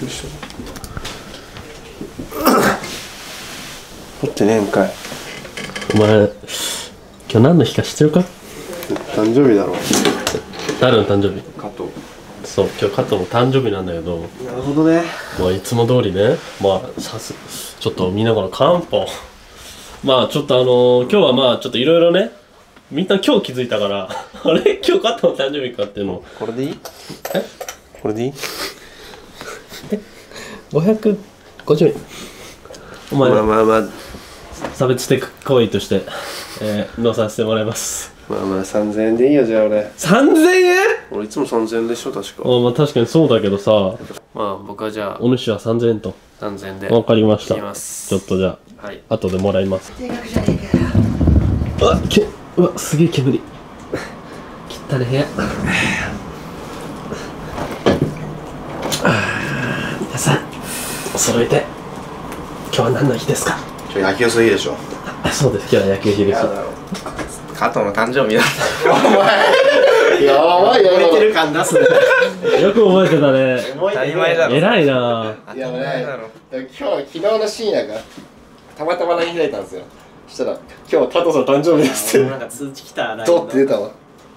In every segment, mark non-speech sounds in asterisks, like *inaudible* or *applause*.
よいしょ。取ってねえんかいお前今日何の日か知ってるか？誕生日だろ。誰の誕生日？加藤。そう今日加藤の誕生日なんだけど。なるほどね。まあいつも通りね。まあさすちょっと見ながら漢方まあちょっとあのー今日はまあちょっといろいろね。みんな今日気づいたから。あれ？今日加藤の誕生日かっていうの。をこれでいい？え？これでいい？550円。お前まあまあまあ。差別的行為として、えー、乗させてもらいます。まあまあ3000円でいいよじゃあ俺。3000円？俺いつも3000円でしょ確か。あまあ確かにそうだけどさ。まあ僕はじゃあ。お主は3000円と。3000円で。わかりました。いきます。ちょっとじゃはい。あ後でもらいます。うわけうわすげえ煙。汚ね部屋あー皆さんお揃えて今日は何の日ですか？ちょ野球すぎでしょ。あそうです。今日は野球日です。加藤の誕生日だ。やばいや覚えてる感出すね。よく覚えてたね。当たり前だろ。偉いな。いや当たり前だろ。今日昨日の深夜がたまたま LINE 開いたんですよ。そしたら「今日加藤さん誕生日です」って。なんか通知来たドって出たわ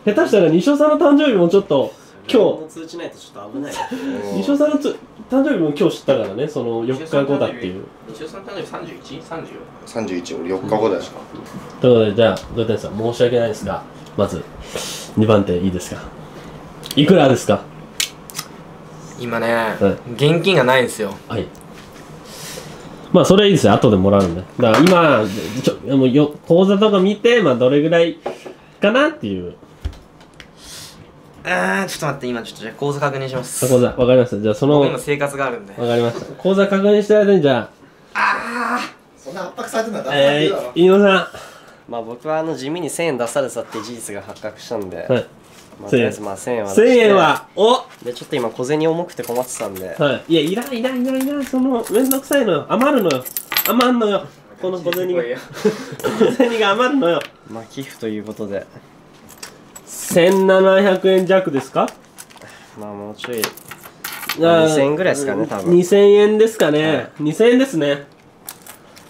下手したら西尾さんの誕生日もちょっと今の通知ないとちょっと危ない。日西尾さんのつ誕生日も今日知ったからねその4日後だっていう。西尾さん誕生日 31?30? 31俺4日後だよ。ということでじゃあ土天さん申し訳ないですがまず2番手いいですか？いくらですか？今ね、はい。現金がないんですよ。はい。まあそれはいいですよ。後でもらうんで。だから今ちょもうよ口座とか見てまあどれぐらいかなっていうあーちょっと待って今ちょっとじゃあ口座確認します。口座。わかりました。じゃあそのわ僕今生活があるんで。かりました。口座確認してる間にじゃそんな圧迫されてんだあえー、飯野さまあ僕はあの地味に1000円出されたって事実が発覚したんで、んはい。まあ、とりあえずまあ1000円は1000出して。円はお！でちょっと今小銭重くて困ってたんで。はい。いやいらんいらんいらんいらん。そのめんどくさいのよ。余るのよ。余んのよ。この小銭が。*laughs* 小銭が余るのよ。まあ寄付ということで1700円弱ですか？まあもうちょい。あー2000円ぐらいですかね多分。2000円ですかね、2000円ですね。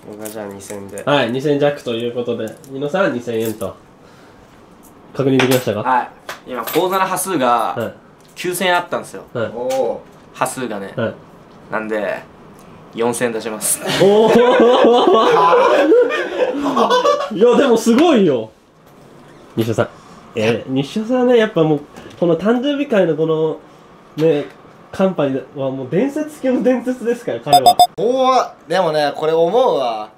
僕はじゃあ2000円で。はい2000円弱ということで。ニノさん2000円と。確認できましたか？はい。今口座の端数がはい。9000円あったんですよ。はい。おお端数がね。はい。なんで4000円出します。おお *laughs* いやでもすごいよ。西尾さんえー、西尾さんねやっぱもうこの誕生日会のこのねカンパニーはもう伝説級の伝説ですから彼は。おはでもねこれ思うわ。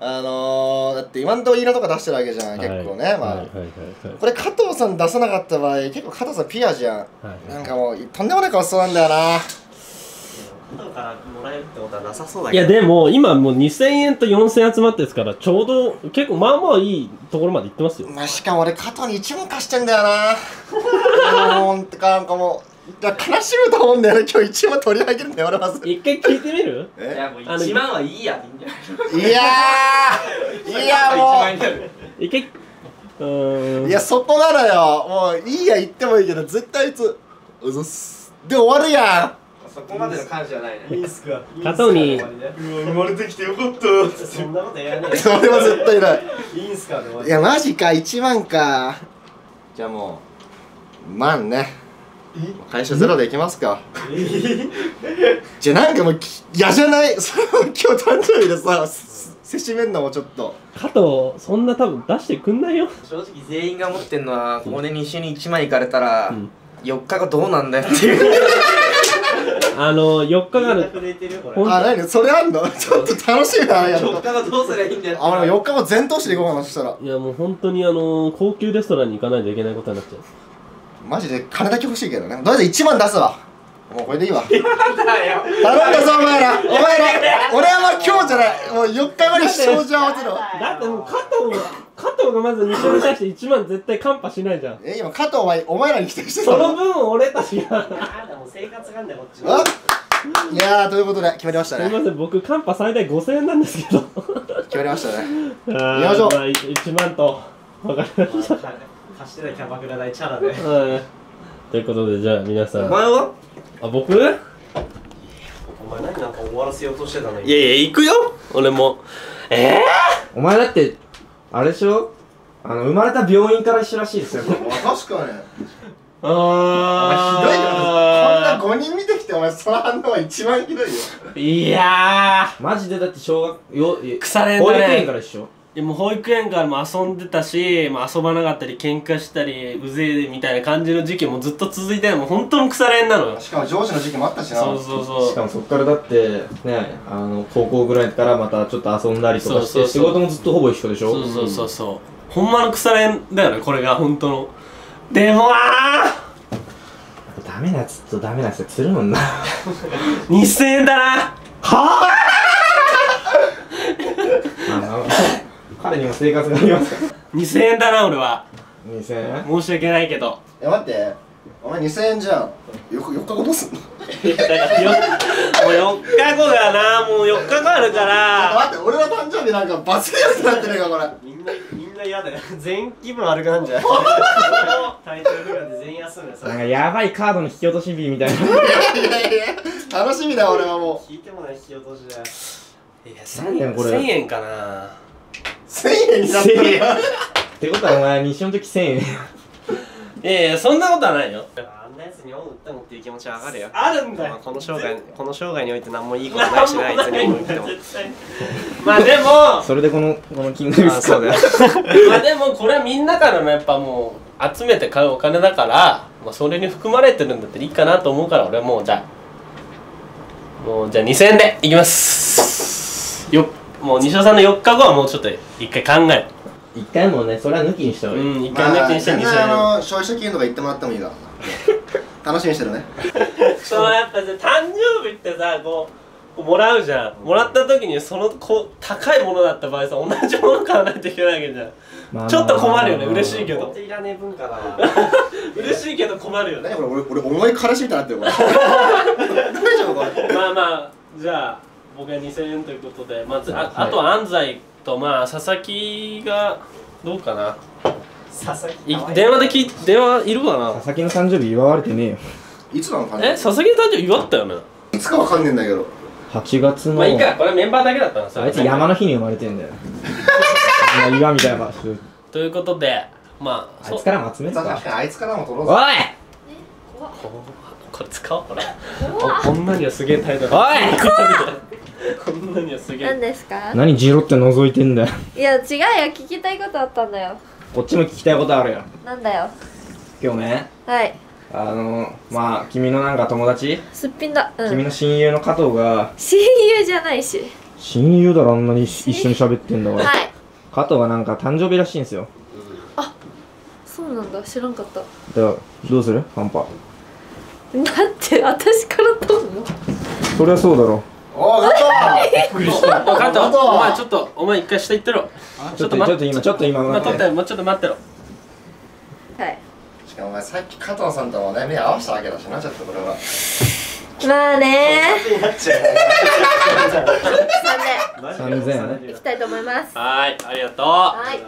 あのー、だって今んところいいのとか出してるわけじゃん、結構ね、まあ、はいはいはい。はいこれ加藤さん出さなかった場合結構加藤さんピアじゃん、はい。なんかもうとんでもない顔しそうなんだよな後からもらえるってことはなさそうだいやでも今もう2000円と4000円集まってですからちょうど結構まあまあいいところまで行ってますよ。まあ、しかも俺加藤に一問貸してんだよな。もうてかなんかもういや悲しむと思うんだよね。今日一問取り上げるんだよ俺まず一回聞いてみる？いやもうあの1万はいいやい。やーいやも1万円になる一回うん。いやそこなのよ。もういいや言ってもいいけど絶対あいつうぞっす。で終わるやそこまでの感謝はないね。いいっすか加藤にんうわ生まれてきてよかったそんなことやらねそれは絶対ない。えいいんすかで終わいやマジか1万か。じゃあもう万ね。会社ゼロでいきますか。じゃあなんかもうき嫌じゃない？*laughs* それも今日誕生日でさせせしめんのもちょっと。加藤そんな多分出してくんないよ。正直全員が思ってんのはこれに一緒に1万いかれたらん。4日後どうなんだよっていうあの4日がある。あ何？それあんの？*laughs* ちょっと楽しいなやると4日後どうすりゃいいんだよあ俺4日も全投資で行こうかなそしたら。いやもう本当にあの高級レストランに行かないといけないことになっちゃうマジで金だけ欲しいけどね。とりあえず1万出すわ。もうこれでいいわ。*laughs* だよ。頼んだぞお前ら。*laughs* お前ら。俺はまあ今日じゃない。もう4日後に症状を合わせろだってもう加藤が加藤がまず西尾に対して1万絶対カンパしないじゃん。え今加藤お前お前らに来てる人その分俺たちが。*laughs* あんたもう生活があんだよこっちあいやーということで決まりましたすみまねせん僕カンパ最大5000円なんですけど。決まりましたね。*laughs* あーよいしょまあ1万と。分かりました。貸してないキャバクラ代チャラで。はい。ということでじゃあ皆さん。お前は？あ僕？おお前何なんか終わらせようとしてたの？いやいや行くよ。俺も。ええお前だってあれでしょ？あの生まれた病院から一緒らしいですよ。*laughs* 確かに。ー、お前ひどいよ。あこんな5人見てきてお前その反応は一番ひどいよ。いやマジでだって小学よー腐れんだ保育園ねから一緒いやもう保育園からも遊んでたし、まあ、遊ばなかったり喧嘩したりうぜえみたいな感じの時期もずっと続いてもう本当の腐れんなのよ。しかも上司の時期もあったしな。そうそうそう。しかもそっからだってねあの高校ぐらいからまたちょっと遊んだりとかしてそうそう。そう仕事もずっとほぼ一緒でしょ？そうそうそうそう。ほんまの腐れんだよねこれが本当の。でもあダメなやつとダメなやつつるもんな。ー2000円だな。はあの彼にも生活がありますか？らあ2000円だな俺は。2000円？申し訳ないけど。え待って。お前2000円じゃん。よ4日後どうすんの？いやだからよもう4日後がな。もう4日後あるから。待って俺の誕生日なんか罰ゲームになってるかこれ。みんなみんな嫌だよ。全気分悪くなんじゃない体調不良で全員休むよそなんかやばいカードの引き落とし日みたいな。いやいや楽しみだ俺はも聞いてもない引き落としだよいや何だよこれ。1000円かな。う1000円になった1000円らってことはお前西の時1000円いやいやそんなことはないよ。あんなやつに恩売ってもっていう気持ちはわかるよ。あるんだまあこの生涯この生涯において何もいいことないしなあいつに恩売っても。絶 *laughs* 対まあでもそれでこのこの金額ですか？あそうだよ。*laughs* まあでもこれはみんなからのやっぱもう集めて買うお金だから、まあ、それに含まれてるんだったらいいかなと思うから俺はもうじゃあ。もうじゃあ2000円でいきます。よもう西尾さんの4日後はもうちょっと一回考える一回もねそれは抜きにした方がいい、うん一回抜きにして2000全然あ円の消費者金とか言ってもらってもいいから楽しみにしてるね。*laughs* そのやっぱさ誕生日ってさこうこうもらうじゃん。もらった時にそのこう高いものだった場合さ同じもの買わないといけないわけじゃん。まあまあちょっと困るよね。まあまあ嬉しいけど。いらねえ文化だわ嬉しいけど困るよね。何これ俺俺重い彼氏みたいになってるこれ大丈夫これ。まあまあじゃあ僕は2000円ということでまずああとは安西とまあ佐々木がどうかな。佐々木い電話で聞い電話いるかな。佐々木の誕生日祝われてねえよ。いつなのかえ佐々木の誕生日祝ったよね。いつかわかんねえんだけど。8月の、まあいいか。これメンバーだけだったなそれあいつ山の日に生まれてんだよ。あんな岩みたいな場所。ということでまああいつからも集めて確かかにあいつからも取ろうおい！ぜこれ使おうこれ。お女にはすげえ態度おい *laughs* 女にはすげ何えですか？何ジロって覗いてんだよ。いや違うよ。聞きたいことあったんだよ。こっちも聞きたいことあるよ。なんだよ。今日ね。はい。あのまあ君のなんか友達、すっぴんだ。うん。君の親友の加藤が。親友じゃないし。親友だろあんなに一緒に喋ってんだから、はい。加藤がなんか誕生日らしいんですよ。そうなんだ。知らんかった。だからどうする？パンパだって私から取るの？そりゃそうだろ。おーガ分かったお前ちょっとお前一回下行ってろ。ちょっとちょっと今ちょっと今っもうちょっと待ってろ。はい。しかもお前さっき加藤さんともね目合わせたわけだしなちょっとこれは。まあね。3000円。*laughs* 行きたいと思います。はーいありがとう。はい。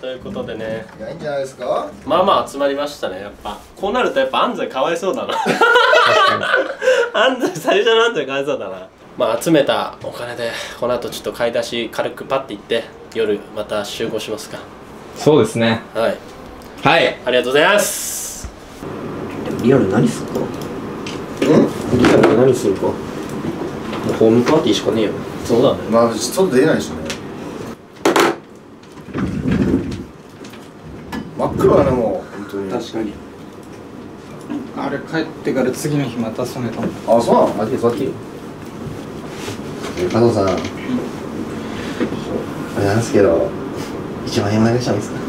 ということでねいいんじゃないですか？まあまあ集まりましたねやっぱ。こうなるとやっぱ安西かわいそうだな。*laughs* 安西最初の安西かわいそうだなまあ集めたお金でこの後ちょっと買い出し軽くパッて行って夜また集合しますか。そうですね。はい。はい。ありがとうございます。リアル何するかうん？リアルで何するかもうホームパーティーしかねえよ。そうだね。まあ外出れないしね。真っ黒だねもう本当に。確かに。あれ帰ってから次の日また染めたもん。あそうなの？あ座っていい加藤さん、あれなんですけど1万円お願いしてもいいですか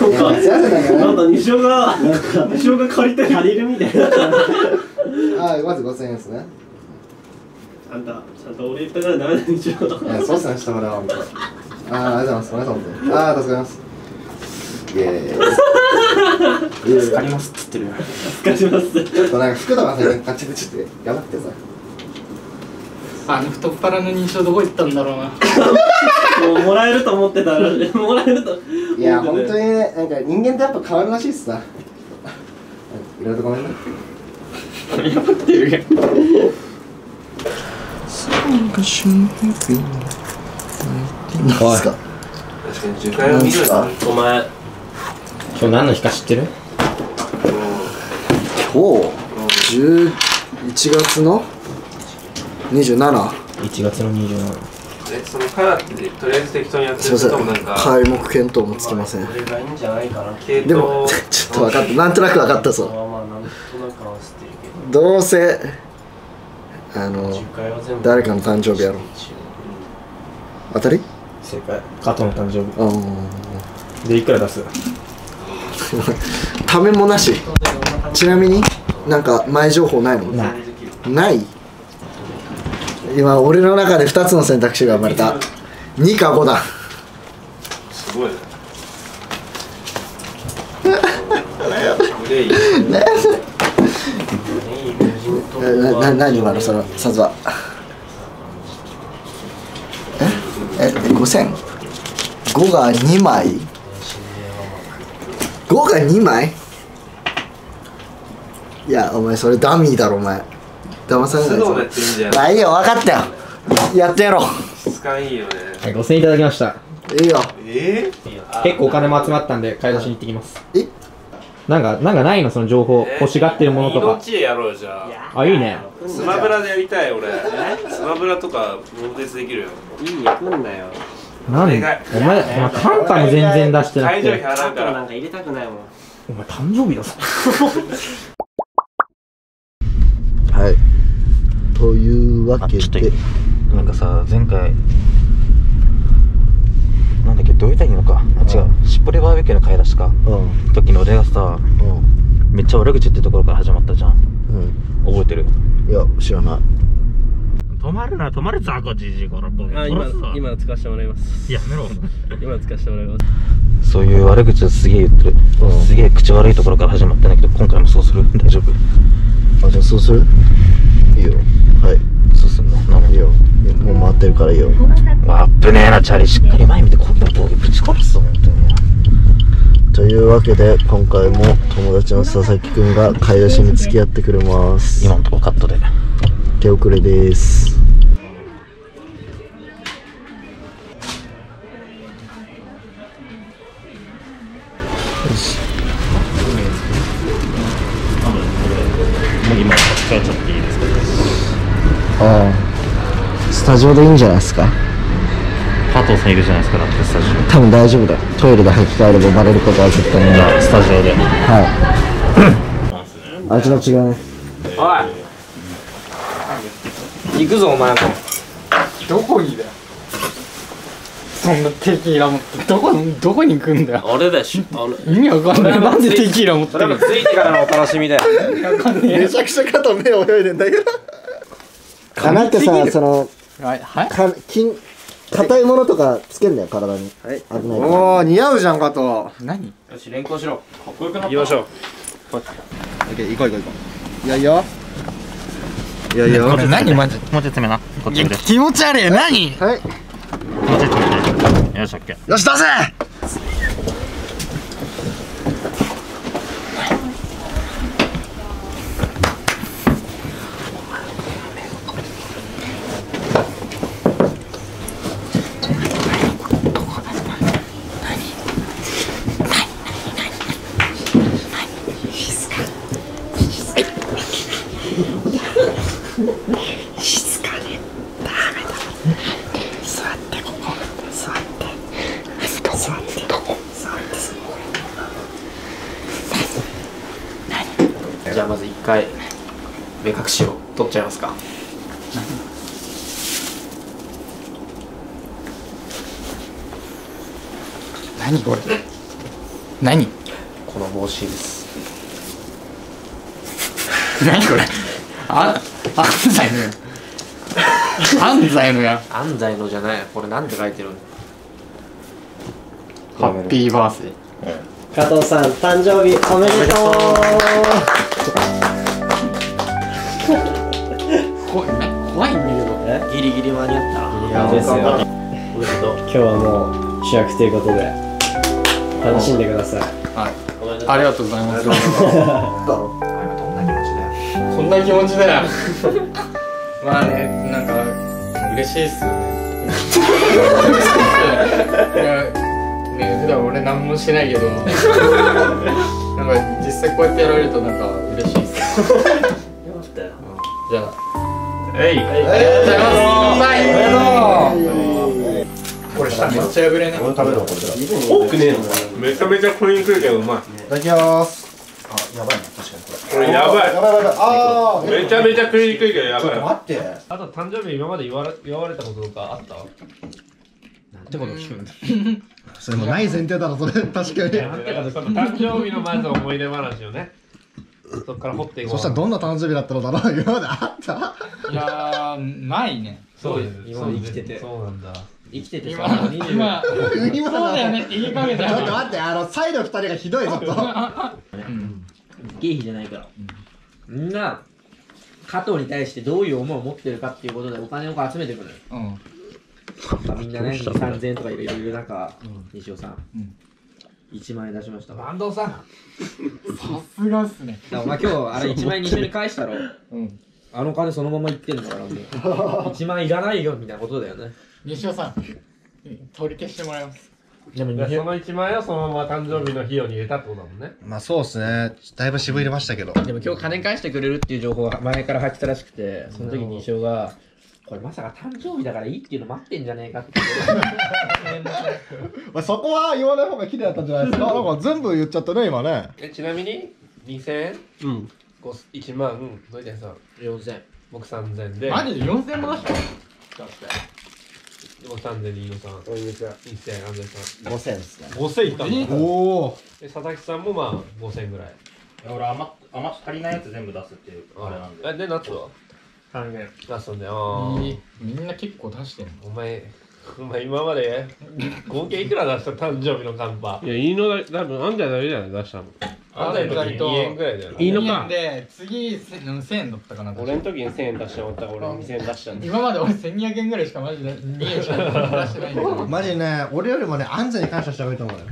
なんか西尾が西尾が借りて借りるみたいな。あまず5000円ですね。あんたちゃんと俺言ったからダメだ西尾いやそうっすね下からあーありがとうございます。お願いします。本当ああ助かります。イエーイ *laughs* 助かりますっつってる。よ助かります。ちょっとなんか服とか最近カチカチってやばくてさ。あの太っ腹の認証どこ行ったんだろうな。もうもらえると思ってた。らもらえると。いや本当にねなんか人間ってやっぱ変わるらしいっすな。なんいろいろとごめんねなんすか？確かに樹海を見るな。お前今日何の日か知ってる？今日11月の？27? 1月の27えそのカラーってとりあえず適当にやってるすいません。ともなんか開目見当もつきません。これがいいんじゃないかな系でも統ちょっと分かった。なんとなく分かったぞ。まあまあなんとなく合わせてるけど。どうせあの10回は全部誰かの誕生日やろ当たり？正解加藤の誕生うん日でいくら出す？*laughs* ためもなし。ちなみになんか前情報ないの？ない。ない？今俺の中で2つの選択肢が生まれた。2か5だ。すごいなな *laughs* 何今のその札は。え？え 5000?5 が2枚5が2枚？いやお前それダミーだろお前。騙されないぞ。ってるんじゃんまあいいよ分かったよ。やってやろ質感いいよね。はい5000円いただきました。ういいよ。え結構お金も集まったんで買い出しに行ってきます。え？なんかなんかないの？その情報。欲しがってるものとか。命でやろうよじゃあ。あいいね。スマブラでやりたい俺。スマブラとかモーデスできるよ。いいよ来んなよなんでお願い。お前お前カンパも全然出してなく会場費て払うからなんか入れたくないもん。お前誕生日だぞ。*laughs* はい。というわけでなんかさ前回なんだっけどう言ったらいいのか。あ違う。しっぽりバーベキューの買い出しか。うん。時に俺がさうん。めっちゃ悪口言ってるところから始まったじゃん。うん。覚えてる？いや知らない止まるな止まるぞこじじいこらあ今今の使わせてもらいます。やめろ *laughs* 今の使わせてもらいます。そういう悪口をすげえ言ってる。うん。すげえ口悪いところから始まったんだけど今回もそうする？*laughs* 大丈夫？あじゃあそうする？いいよ。はい。そうすんの？ないいよ。いやもう回ってるからいいよ。わっぶねえなチャリしっかり前見てこぎの峠ぶち殺すぞ本当に。というわけで今回も友達の佐々木くんが買い出しに付き合ってくれます。今のとこカットで手遅れです。もう今使っちゃっていいですかああ。スタジオでいいんじゃないですか。加藤さんいるじゃないですかだってスタジオ。多分大丈夫だ。よトイレで履き替えればバレることは絶対にない。スタジオで。はい。味の違いね。おい行くぞお前も。どこにだよ。そんなテキーラ持ってどこどこに行くんだよ。俺だしあの意味わかんない。なんでテキーラ持ってるもついてからのお楽しみだよ。わかんねめちゃくちゃ肩目泳いでんだけどかなってさそのえはいはい。か筋硬いものとかつけんだよ体に。はい。危ないから。おお似合うじゃん加藤。何？よし連行しろ。かっこよくなった。行きましょう。オッケー行こう行こう行こう。いやいいよいやいいよこれ何マジもうちょっと詰めな。こっちで気持ち悪い。何？はい。もうちょっと詰めて。よし OK よし出せ回目隠しを取っちゃいますか。何？これ？何？この帽子です。何これ？あ安西のや安西のや安西のじゃない。これなんて書いてるの？ハッピーバースデー。加藤さん誕生日おめでと怖ギリギリ間に合った？うですよ今日はもう主役ということで楽しんでください。はい。ありがとうございます。んな気持ちだよ。まあねなんか嬉しいっすよね。いやね普段俺何もしないけど。なんか実際こうやってやられるとなんか嬉しいっすよかったよ。じゃあえい。ありがとうござい。ますうまいこれ下めっちゃ破れね俺食べるわこれ多くねえのめちゃめちゃ食いにくいけどうまい。いただきますあやばい。な確かにこれこれやばいやばいやばい。あーめちゃめちゃ食いにくいけどやちょっとばい。待ってあと誕生日今まで言われ言われたこととかあったってこと聞くんだそれもない前提だろそれ確かに誕生日のまず思い出話をねそっから掘っていこう。そしたらどんな誕生日だったのだろう。今まであった？いやーないね。そうです。今まで生きてて。そうなんだ。生きててさ。今20今今そうだよねって言いかけたちょっと待ってあのサイド二人がひどいちょっと経費じゃないから、みんな加藤に対してどういう思いを持ってるかっていうことでお金をこう集めてくるうんまあ、みんなね2 3 0 0円とかいろいろいる中、西尾さん、うん1万円出しました。坂東さん。さすがっすね。だからお前今日あれ1万円西尾に返したろ。うん。あの金そのままいってんだからもう1万円いらないよみたいなことだよね。西尾さん取り消してもらいます。でもでその1万円をそのまま誕生日の費用に入れたってことだもんね。まあそうっすね。だいぶ渋入れましたけど。でも今日金返してくれるっていう情報が前から入ってたらしくてその時に西尾がこれまさか誕生日だからいいっていうの待ってんじゃねえかって。*laughs* まあそこは言わない方が綺麗だったんじゃないですか？なんか全部言っちゃったね今ね。えちなみに2000円うん。こう1万？どうやってさ4000僕3000円で。マジで？4000も出した僕3000円で飯野さん。こんにちは。1000円安全さん。5000ですね。5000いったんだおおで佐々木さんもまあ5000円ぐらい。俺余っ余っ足りないやつ全部出すっていうあれなんで。えで夏は？3円出すんだよ。あいい。みんな結構出してるーお前お前今まで合計いくら出した誕生日のカンパ。いやいいのだ多分あんただけじゃない出したの。あんたの時2円ぐらいだよ。いいのか2円で次1000円だったかな俺の時に1000円出してもらったから俺2000円出したんで今まで俺1200円ぐらいしかマジで2円しか出してないんだよマジね俺よりもね安全に感謝した方がいい。と思うよ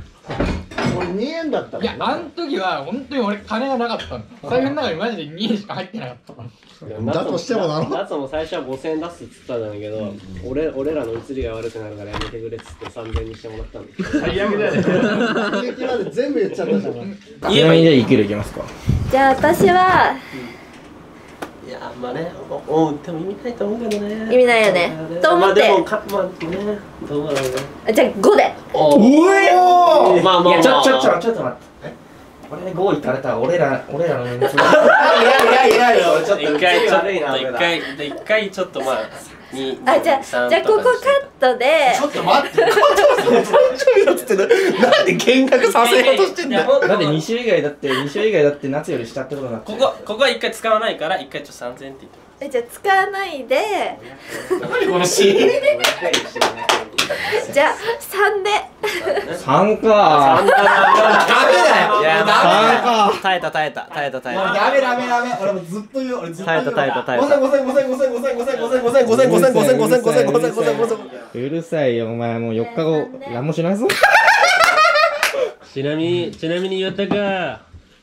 俺2円だったいやあの時は本当に俺金がなかったの。財布の中にマジで2円しか入ってなかったの。だとしてもだろ夏も最初は5000円出すっつったんだけど、俺俺らの映りが悪くなるからやめてくれっつって3000円にしてもらったんだ最悪だよね撃まで全部言っちゃったじゃん。ちなみにじゃあいけるいけますか？じゃあ私はいやまあねおおでも意味ないと思うけどね。意味ないよね。と思って。まあでもかまあねどうだろうね。あじゃあ5で。おえまあまあまあ。いやちょちょちょちょっと待って。俺で5いかれたら俺ら俺らの *laughs* いやいやいやいやちょっと一回ちょっと悪いな一回で一回ちょっとまあにあじゃあじゃあここカットでちょっと待って、誕生日だっつってななんで見学させようとしてんだよ。だって西尾以外だって西尾以外だって夏より下ってことになってここここは一回使わないから一回ちょっと3000円って言ってえじゃあ使わないでこのシーン。じゃあ3で3かダメだよ。いやダメだよ。耐えた耐えた耐えた耐えたダメダメダメ。俺もずっと言う。俺ずっと言う。耐えた耐えた耐え五た千五千五千五千五千五千五千五千五千五千五千五千五千五千五千五千五千。うるさいよお前もう4日後何もしないぞちなみにちなみに岩田が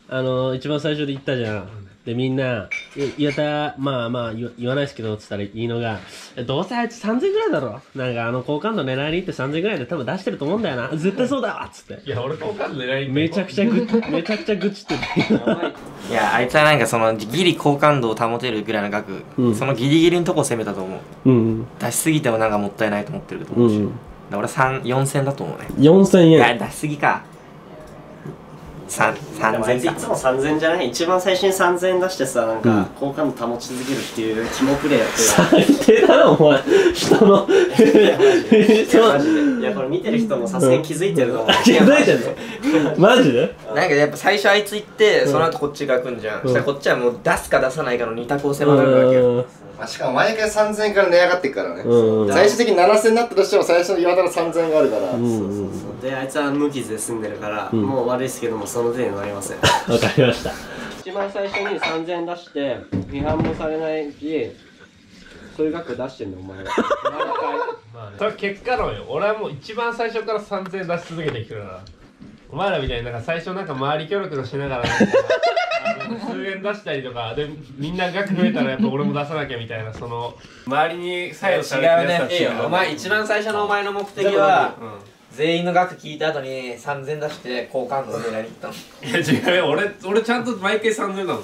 あの一番最初で言ったじゃんでみんな「い岩田まあまあ言わ言わないですけど」っつったらいいのが「どうせあいつ3000ぐらいだろ。なんかあの好感度狙いに行って3000ぐらいで多分出してると思うんだよな。絶対そうだわ」っつって。いや俺好感度狙いにめちゃくちゃぐめちゃくちゃ愚痴ってる *laughs* いやあいつはなんかそのギリ好感度を保てるぐらいの額、うん。そのギリギリのとこを攻めたと思う。うん出しすぎてもなんかもったいないと思ってるとう思うし、んだから俺3 4000だと思うね。4000いや円出しすぎか3でもあいつい3000も3000円じゃない？一番最初に3000円出してさなんか好感度保ち続けるっていうキモプレイやってる最低だなお前。人の。人マジで。いやこれ見てる人もさすがに気づいてると思う。*laughs* 気づいてんの？マジで。なんかやっぱ最初あいつ行って、その後こっちが来んじゃん、そしたらこっちはもう出すか出さないかの二択を迫られるわけよ。うんしかも毎回3000円から値上がっていくからね。うん最終的に7000円になったとしても最初の岩田の3000円があるから。うんうんであいつは無傷で済んでるから、うん。もう悪いですけどもその手になりません。わかりました。一番最初に3000円出して批判もされないしそういう額出してんのお前は。*laughs* まあね。それ結果論よ。俺はもう一番最初から3000円出し続けてきてるから。お前らみたいになんか最初なんか周りキョロキョロしながらなんかあ数円出したりとかでみんな額増えたらやっぱ俺も出さなきゃみたいなその周りに作用されてるやつは違うね。お前一番最初のお前の目的は全員の額聞いた後に3000出して好感度でやりに行ったの。いや違うよ。俺俺ちゃんと毎回3000なの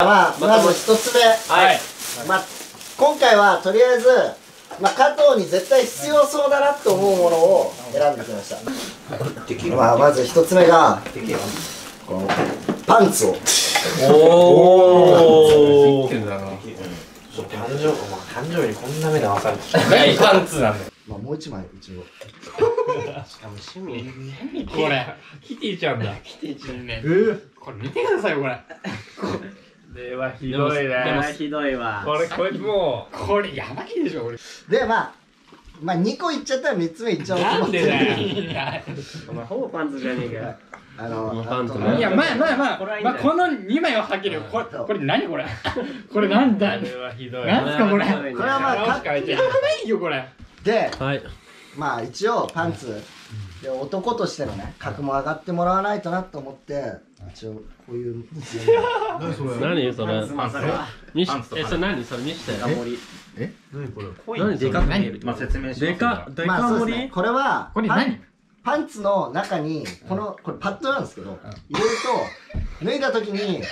まあまず一つ目。はい。まあ今回はとりあえずまあ加藤に絶対必要そうだなと思うものを選んできました。まあまず一つ目がこのパンツを。おお誕生お前誕生日にこんな目で分かる何パンツなんだよ。まあもう一枚一応しかも趣味これキティちゃんだ。キティちゃんね。これ見てくださいよこれ。これはひどいね。でもひどいわ。これこれもう。これやばいでしょ俺。でまあまあ2個いっちゃったら3つ目いっちゃおう。と思ってなんでだよ。お *laughs* 前ほぼパンツじゃねえかよ。あのパンツね。いやまあまあまあこれまあこの2枚をはけるこれこれ何これ？*laughs* これなんだ？これはひどいな。んすかこれ？これはまあやばいよこれ。ではい。まあ一応パンツで男としてのね格も上がってもらわないとなと思って一応こういう *laughs* 何それ？にしえそれ何？それにして何でかく見えるまあ説明しでかでまあか盛りそうですね。これはこれ何？パンツの中にこのこれパッドなんですけど入れると脱いだ時に、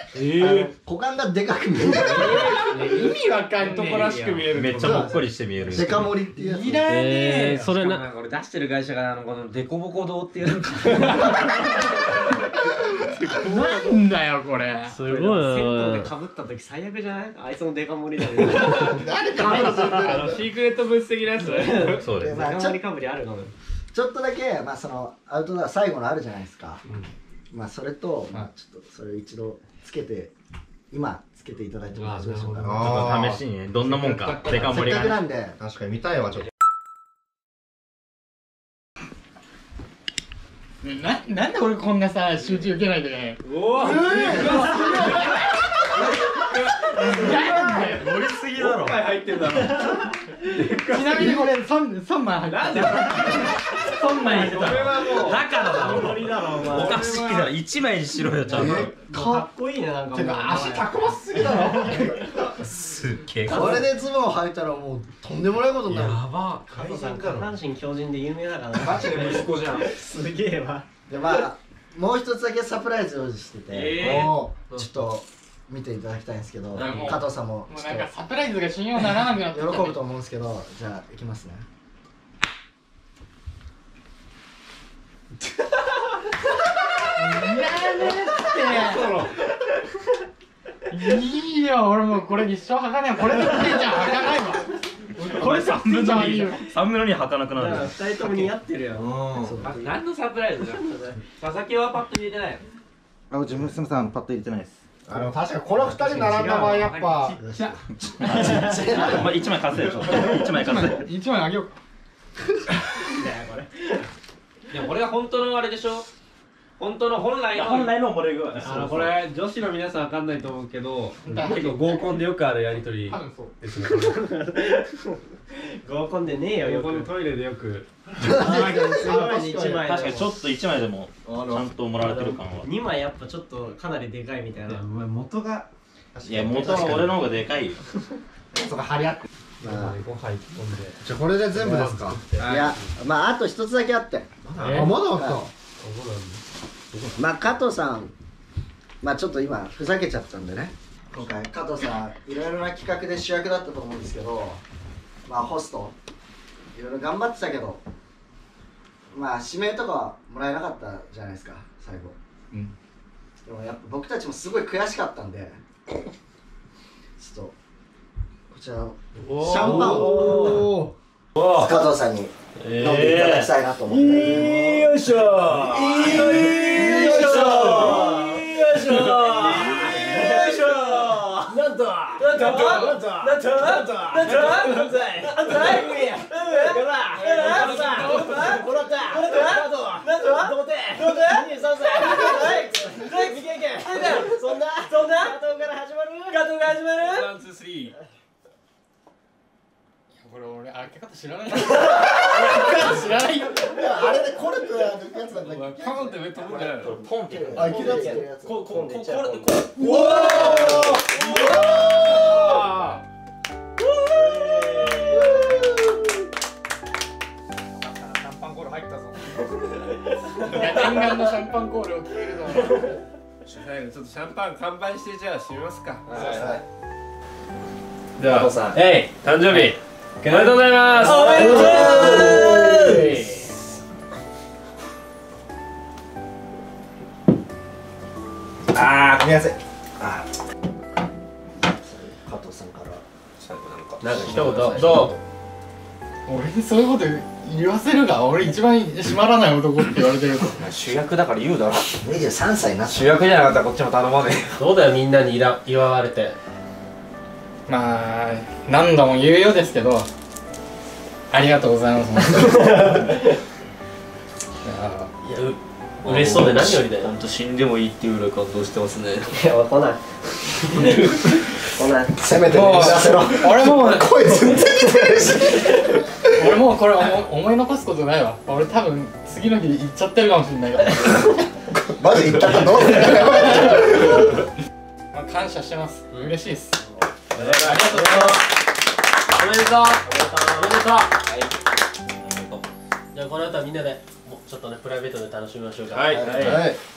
あの股間がでかく見える意味わかんねえ男らしく見えるめっちゃほっこりして見える。デカ盛りっていうやつ。いらねええーそれな。俺出してる会社があのこのデコボコ堂っていうな。んだよこれ。すごい。銭湯なでかぶった時最悪じゃない？あいつのデカ盛りだよ。あのシークレット物質的なやつ。そうですでまあちょデカ盛りかぶりあるのちょっとだけ、まあ、そのアウトドア最後のあるじゃないですか、まあそれと、まあ、ちょっとそれを一度つけて今つけていただいても大丈夫でしょうかちょっと試しにねどんなもんかデカ盛せっりがね。かくなんで。確かに見たいわちょっと。ななんで俺こんなさ集中受けないと *laughs* いけないのおお盛りすぎだろ入ってんだろ *laughs* ちなみにこれ3三枚入ってなんでそんなん入ってたこれはもうだからだろ。盛りだろお前。おかしいだろ1枚にしろよちゃんと。かっこいいねなんか。てか足たくますぎだろ。すっげえ。これでズボン履いたらもうとんでもないことになる。ば。加藤さん下半身強靭で有名だから。マジで息子じゃん。すげえわ。でまあもう一つだけサプライズ用意してて、えもうちょっと見ていただきたいんですけど加藤さんももうちょっとなんかサプライズが信用ならなくなって喜ぶと思うんですけどじゃあいきますね。いいよ俺もうこれ一生履かないこれで来てんじゃん履かないわ。これ3分の2 3分の2履かなくなる二人とも似合ってるよ何のサプライズじゃん佐々木はパッと入れてないあ自分すみませんパッと入れてないですあの確かにこの2人並んだ場合やっぱお前1枚貸せよちょっと。1枚貸せ。1枚あげよう。でもこれが本当のあれでしょ？本当の本来の。本来の漏れ具合。あのこれ女子の皆さんわかんないと思うけど結構合コンでよくあるやりとり多分そうですね。*laughs* 合コンでねえよよく。合コンのトイレでよく。確かにちょっと1枚でもちゃんともられてる感は。2枚やっぱちょっとかなりでかいみたいな。元がいや元は俺の方がでかいよ。そこ張り合ってまあご飯一本で。じゃあこれで全部ですか？い。やまああと一つだけあって。あまだあった *laughs* まあ加藤さんまあちょっと今ふざけちゃったんでね。今回加藤さんいろいろな企画で主役だったと思うんですけどまあホストいろいろ頑張ってたけどまあ指名とかはもらえなかったじゃないですか最後。うん。でもやっぱ僕たちもすごい悔しかったんでちょっとこちらのシャンパンを加藤さんに飲んでいただきたいなと思って、よいしょ。よいしょ。よいしょ。よいしょ。なんとなんとなんとなんとなんとなんとなんとなんとこれ俺開け方知らない。知らないよ。あれでコルク抜くやつなんだっけ？ポンって上飛ぶんじゃないの？ポンってあいける。やついけるやつここここれこうわシャンパンコール入ったぞいや念願のシャンパンコールを聞ける *laughs* のは最後ちょっとシャンパン乾杯してじゃあ締めますか。じゃあさん。えい誕生日おめでとうございます。おめでとうあー。組み合わせあ加藤さんから最後なんか。なんか一言。ど俺にそういうこと言わせるが俺一番閉まらない男って言われてると。*laughs* 主役だから言うだろ。*laughs* 23歳にな主役じゃなかったらこっちも頼まねうどうだよみんなにいら祝われてまあ何度も言うようですけどありがとうございます *laughs* いやいやう嬉しそうで何よりだよ。本当死んでもいいっていうぐらい感動してますね。いや来ない。来ない。せめてね知らせろ俺もう声全然似てるし。俺もうこれ思い思い残すことないわ。俺多分次の日行っちゃってるかもしれないから。*laughs* マジ言ったらどうまあ感謝してます。嬉しいですありがとう。ございますおめでとう。おめでとう。はい。じゃあこの後はみんなでもうちょっとねプライベートで楽しみましょうか。はい。はい。はい